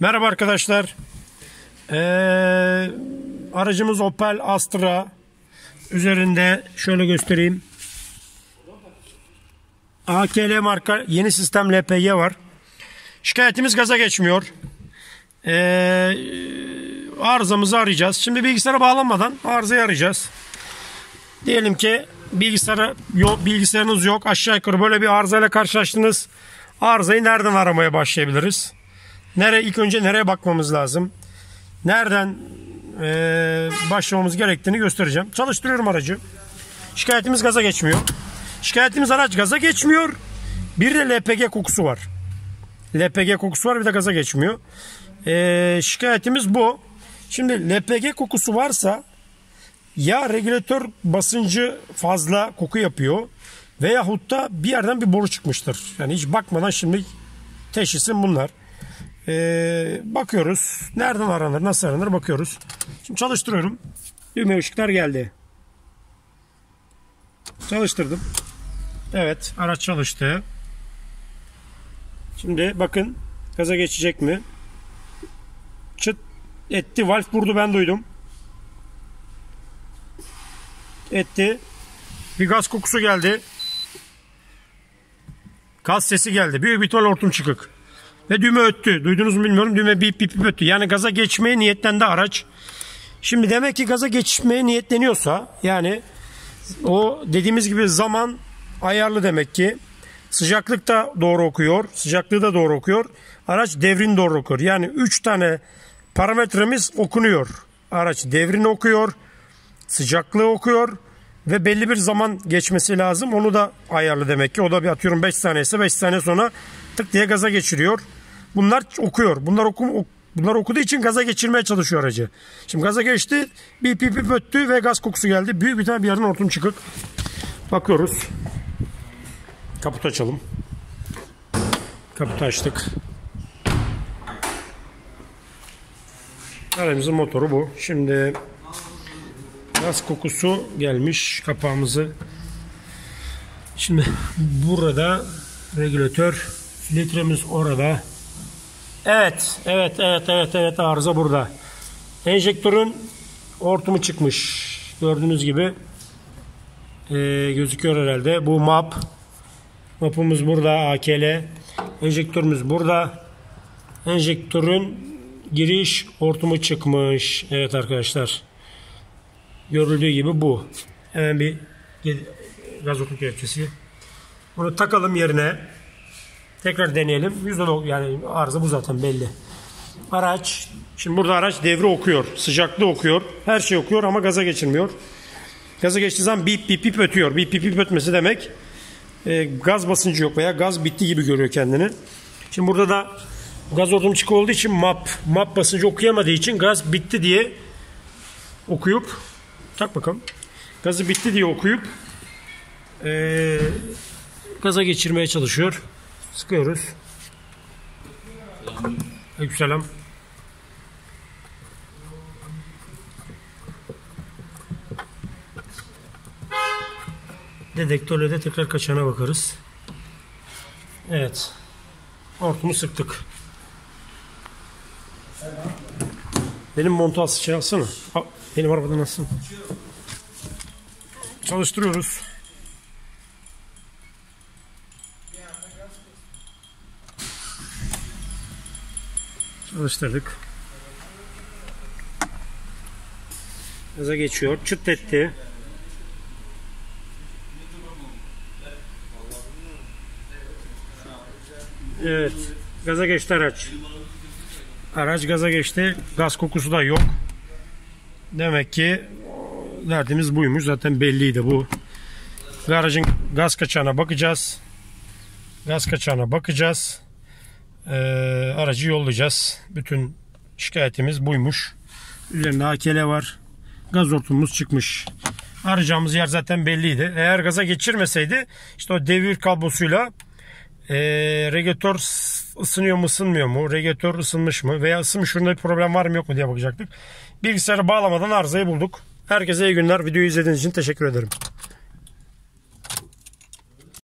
Merhaba arkadaşlar. Ee, aracımız Opel Astra. Üzerinde şöyle göstereyim. AKL marka yeni sistem LPG var. Şikayetimiz gaza geçmiyor. Ee, arızamızı arayacağız. Şimdi bilgisayara bağlanmadan arızayı arayacağız. Diyelim ki bilgisayara yok, bilgisayarınız yok. Aşağı yukarı böyle bir arızayla karşılaştınız. Arızayı nereden aramaya başlayabiliriz? Nereye ilk önce nereye bakmamız lazım? Nereden e, başlamamız gerektiğini göstereceğim. Çalıştırıyorum aracı. Şikayetimiz gaza geçmiyor. Şikayetimiz araç gaza geçmiyor. Bir de LPG kokusu var. LPG kokusu var bir de gaza geçmiyor. E, şikayetimiz bu. Şimdi LPG kokusu varsa ya regülatör basıncı fazla koku yapıyor veyahut da bir yerden bir boru çıkmıştır. Yani hiç bakmadan şimdi teşhisim bunlar. Ee, bakıyoruz. Nereden aranır, nasıl aranır bakıyoruz. Şimdi çalıştırıyorum. Düğme ışıklar geldi. Çalıştırdım. Evet, araç çalıştı. Şimdi bakın gaza geçecek mi? Çıt etti. Valf vurdu ben duydum. Etti. Bir gaz kokusu geldi. Gaz sesi geldi. Büyük bir ihtimal hortum çıkık. Ve düğme öttü. Duydunuz mu bilmiyorum. Düğme bip bip bip öttü. Yani gaza geçmeye niyetlendi araç. Şimdi demek ki gaza geçmeye niyetleniyorsa yani o dediğimiz gibi zaman ayarlı demek ki. Sıcaklık da doğru okuyor. Sıcaklığı da doğru okuyor. Araç devrini doğru okuyor. Yani 3 tane parametremiz okunuyor. Araç devrini okuyor. Sıcaklığı okuyor. Ve belli bir zaman geçmesi lazım. Onu da ayarlı demek ki. O da bir atıyorum 5 saniye ise 5 saniye sonra tık diye gaza geçiriyor. Bunlar okuyor. Bunlar oku, bunlar okuduğu için gaza geçirmeye çalışıyor aracı. Şimdi gaza geçti. Bir pip pip öttü ve gaz kokusu geldi. Büyük bir tane bir yerden hortum çıkık. Bakıyoruz. Kaput açalım. Kaputu açtık. Aracımızın motoru bu. Şimdi gaz kokusu gelmiş kapağımızı. Şimdi burada regülatör filtremiz orada. Evet, evet, evet, evet, evet arıza burada. Enjektörün hortumu çıkmış. Gördüğünüz gibi ee, gözüküyor herhalde. Bu map. Mapımız burada AKL. Enjektörümüz burada. Enjektörün giriş hortumu çıkmış. Evet arkadaşlar. Görüldüğü gibi bu. Hemen bir gaz hortum kelepçesi. Bunu takalım yerine. Tekrar deneyelim. %10 yani arıza bu zaten belli. Araç şimdi burada araç devri okuyor. Sıcaklığı okuyor. Her şey okuyor ama gaza geçirmiyor. Gaza geçtiği zaman bip bip bip ötüyor. Bip bip bip ötmesi demek e, gaz basıncı yok veya gaz bitti gibi görüyor kendini. Şimdi burada da gaz ortam çıkı olduğu için map map basıncı okuyamadığı için gaz bitti diye okuyup tak bakalım. Gazı bitti diye okuyup e, gaza geçirmeye çalışıyor. Sıkıyoruz. Aleykümselam. Dedektörle de tekrar kaçana bakarız. Evet. Hortumu sıktık. Benim montu as şey alsana. Benim arabadan alsın. Çalıştırıyoruz. Çalıştırdık. Gaza geçiyor. Çıt etti. Evet. Gaza geçti araç. Araç gaza geçti. Gaz kokusu da yok. Demek ki derdimiz buymuş. Zaten belliydi bu. Aracın gaz kaçağına bakacağız. Gaz kaçağına bakacağız. Ee, aracı yollayacağız. Bütün şikayetimiz buymuş. Üzerinde AKL var. Gaz hortumumuz çıkmış. Arayacağımız yer zaten belliydi. Eğer gaza geçirmeseydi işte o devir kablosuyla e, regülatör ısınıyor mu ısınmıyor mu? Regülatör ısınmış mı? Veya ısınmış şurada bir problem var mı yok mu diye bakacaktık. Bilgisayarı bağlamadan arızayı bulduk. Herkese iyi günler. Videoyu izlediğiniz için teşekkür ederim.